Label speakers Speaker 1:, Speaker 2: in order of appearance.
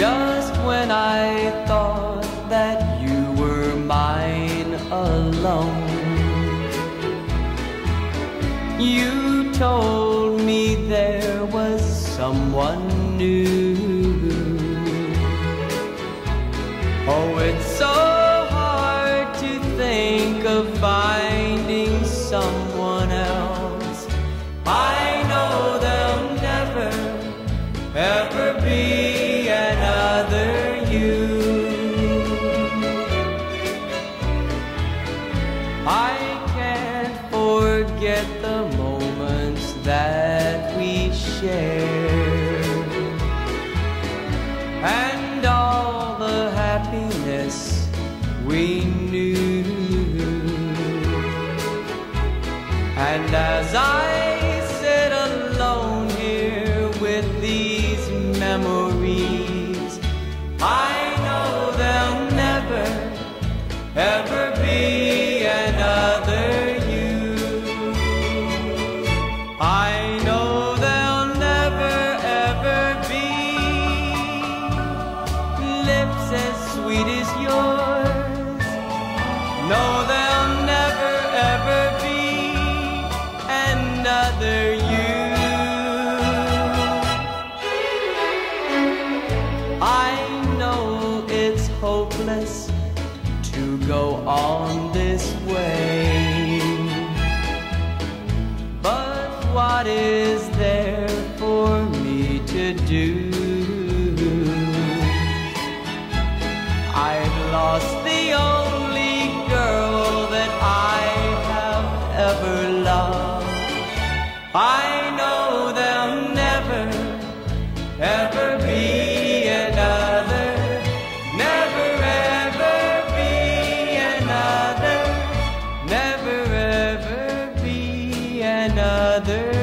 Speaker 1: Just when I thought that you were mine alone, you told me there was someone new. Oh, it's so I can't forget the moments that we shared and all the happiness we knew. And as I sit alone here with these memories, I know they'll never, ever be I know there'll never, ever be lips as sweet as yours. No, there'll never, ever be another you. I know it's hopeless to go on this way. What is there for me to do? I've lost the only girl that I have ever loved. I know another.